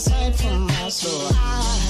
aside from my soul. There